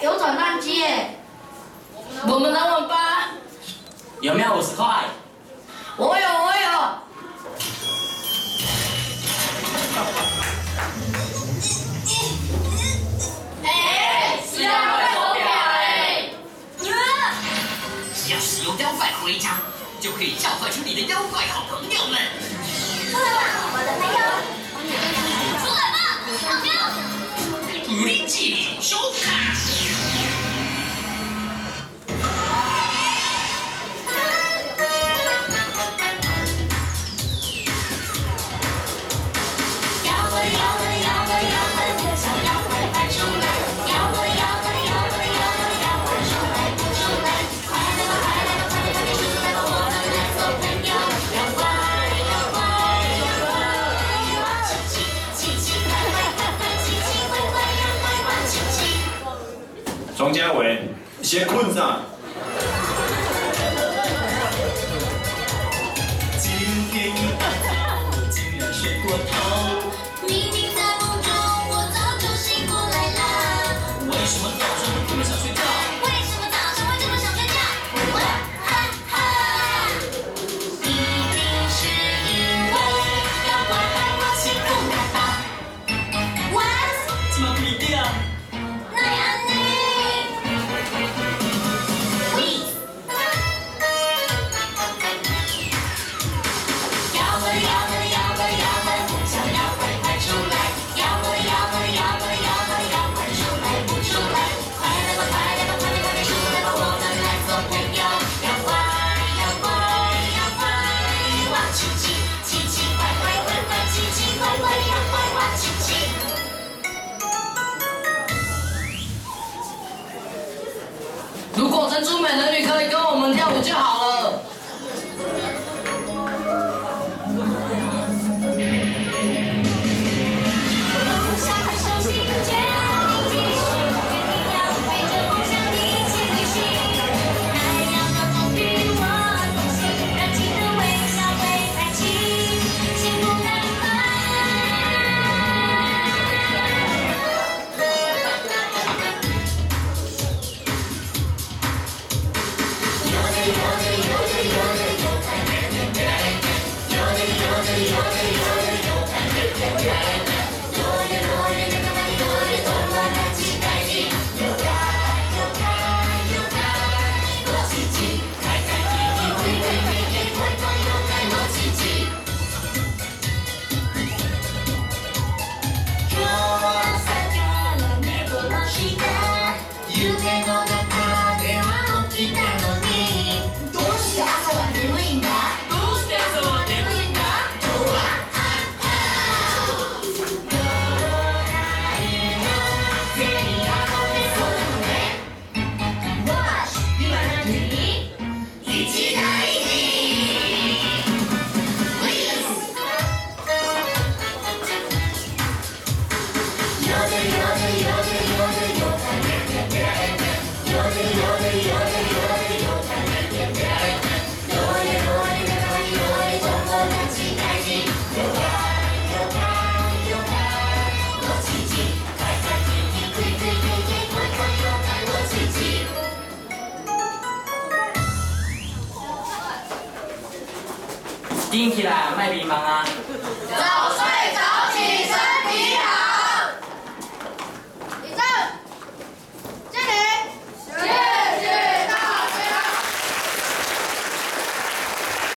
有转蛋机耶，我们来玩吧。有没有五十块？我有，我有。哎，哎！只要使用妖怪回家，就可以召唤出你的妖怪好朋友们。我的。王家卫先困上。今天竟然睡过头如果珍珠没了 Yeah. 顶起来，卖笔忙啊。